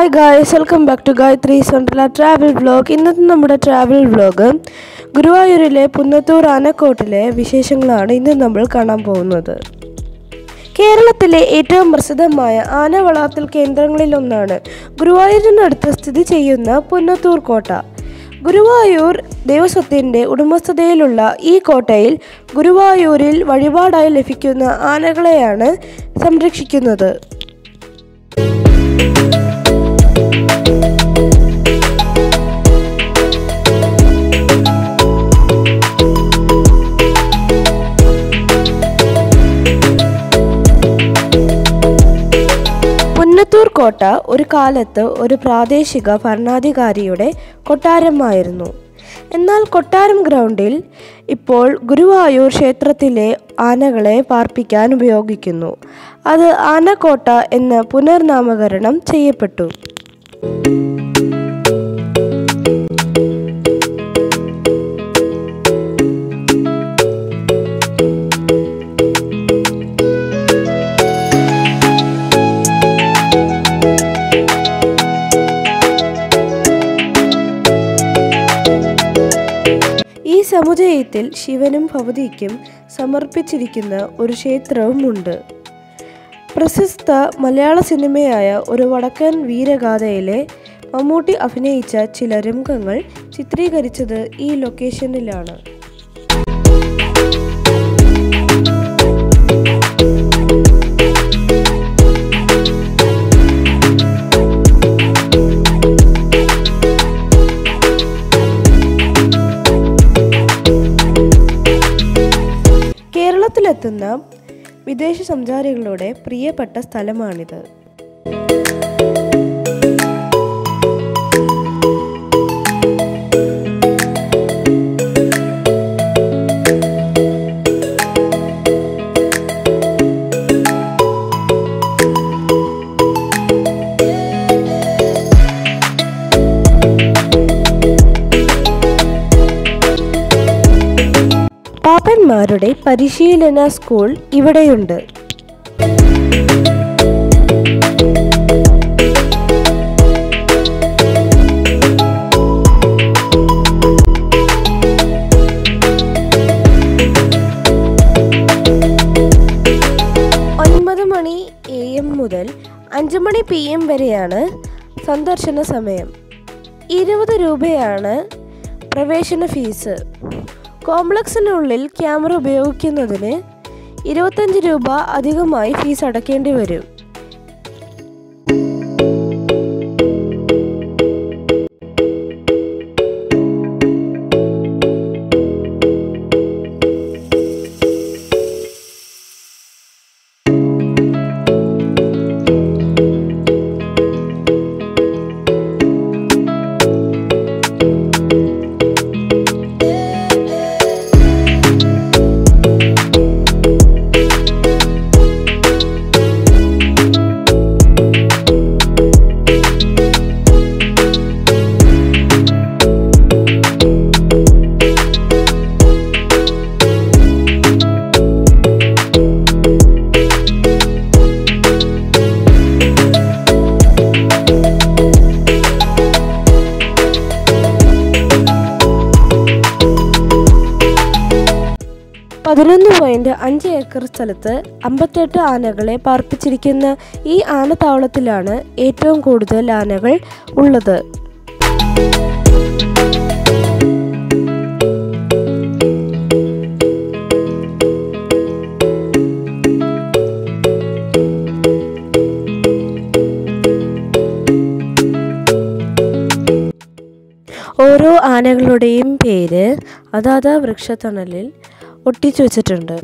Hi guys welcome back to Gayathri സൊണ്ടല travel vlog ഇന്നത്തെ നമ്മുടെ travel vlog ഗുരുവായൂരിലെ പുന്നത്തൂർ ആനക്കോട്ടിലെ വിശേഷങ്ങളാണ് ഇന്ന് നമ്മൾ കാണാൻ പോകുന്നത്. കേരളത്തിലെ ഏറ്റവും പ്രസിദ്ധമായ ആന വളർത്തൽ കേന്ദ്രങ്ങളിലൊന്നാണ് ഗുരുവായൂരിനടുത്ത് സ്ഥിതി ചെയ്യുന്ന പുന്നത്തൂർ കോട്ട. ഗുരുവായൂർ ദേവസ്വത്തിന്റെ ഉടമസ്ഥതയിലുള്ള ഈ കോട്ടയിൽ ഗുരുവായൂരിൽ വഴിപാടായി ലഭിക്കുന്ന ആനകളെയാണ് സംരക്ഷിക്കുന്നത്. കോട്ട ഒരു കാലത്ത് ഒരു പ്രാദേശിക ഭരണാധികാരിയുടെ കൊട്ടാരമായിരുന്നു. എന്നാൽ കൊട്ടാരം ഗ്രൗണ്ടിൽ ഇപ്പോൾ ഗുരുവായൂർ ക്ഷേത്രത്തിലെ ആനകളെ പാർപ്പിക്കാൻ ഉപയോഗിക്കുന്നു. അത് ആനക്കോട്ട എന്ന് പുനർനാമകരണം ചെയ്യപ്പെട്ടു. സമുദയത്തിൽ ശിവനും ഭവതിക്കും സമർപ്പിച്ചിരിക്കുന്ന ഒരു ക്ഷേത്രവുമുണ്ട്. പ്രശസ്ത മലയാള സിനിമയായ ഒരു വടക്കൻ വീരഗാഥയിലെ മമ്മൂട്ടി അഭിനയിച്ച ചില രംഗങ്ങൾ ചിത്രീകരിച്ചത് ഈ ലൊക്കേഷനിലാണ്. കേരളത്തിലെത്തുന്ന വിദേശ സഞ്ചാരികളുടെ പ്രിയപ്പെട്ട സ്ഥലമാണിത്. പാപ്പന്മാരുടെ പരിശീലന സ്കൂൾ ഇവിടെയുണ്ട്. ഒൻപത് മണി എ എം മുതൽ അഞ്ച് മണി പി എം വരെയാണ് സന്ദർശന സമയം. ഇരുപത് രൂപയാണ് പ്രവേശന ഫീസ്. കോംപ്ലക്സിനുള്ളിൽ ക്യാമറ ഉപയോഗിക്കുന്നതിന് ഇരുപത്തഞ്ച് രൂപ അധികമായി ഫീസ് അടക്കേണ്ടി വരും. അഞ്ച് ഏക്കർ സ്ഥലത്ത് അമ്പത്തെട്ട് ആനകളെ പാർപ്പിച്ചിരിക്കുന്ന ഈ ആനത്താവളത്തിലാണ് ഏറ്റവും കൂടുതൽ ആനകൾ ഉള്ളത്. ഓരോ ആനകളുടെയും പേര് അതാത് വൃക്ഷത്തണലിൽ ഒട്ടിച്ചു വെച്ചിട്ടുണ്ട്.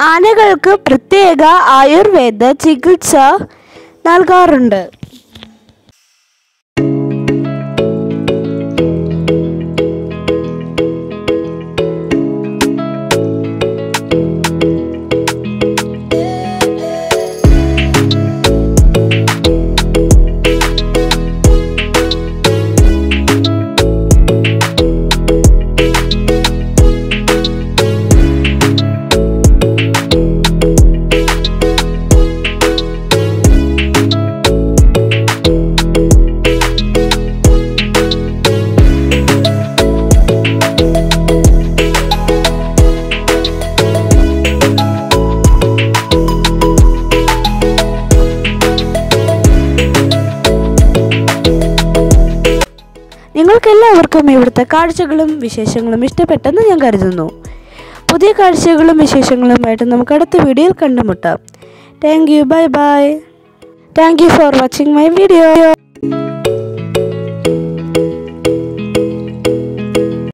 ആനകൾക്ക് പ്രത്യേക ആയുർവേദ ചികിത്സ നൽകാറുണ്ട്. നിങ്ങൾക്കെല്ലാവർക്കും ഇവിടുത്തെ കാഴ്ചകളും വിശേഷങ്ങളും ഇഷ്ടപ്പെട്ടെന്ന് ഞാൻ കരുതുന്നു. പുതിയ കാഴ്ചകളും വിശേഷങ്ങളുമായിട്ട് നമുക്ക് അടുത്ത വീഡിയോയിൽ കണ്ടുമുട്ടാം. Thank you bye bye thank you for watching my video